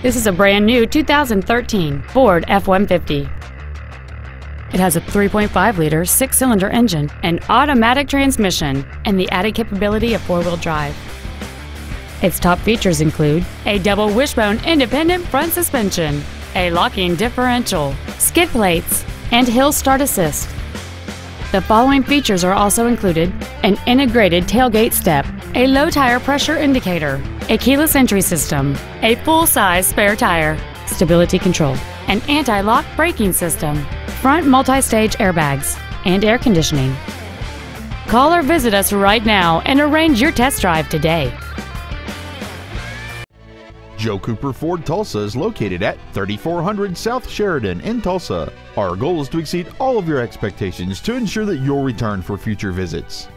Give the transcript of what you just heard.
This is a brand new 2013 Ford F-150. It has a 3.5-liter six-cylinder engine, an automatic transmission, and the added capability of four-wheel drive. Its top features include a double wishbone independent front suspension, a locking differential, skid plates, and hill start assist. The following features are also included an integrated tailgate step, a low tire pressure indicator, a keyless entry system, a full-size spare tire, stability control, an anti-lock braking system, front multi-stage airbags, and air conditioning. Call or visit us right now and arrange your test drive today. Joe Cooper Ford Tulsa is located at 3400 South Sheridan in Tulsa. Our goal is to exceed all of your expectations to ensure that you'll return for future visits.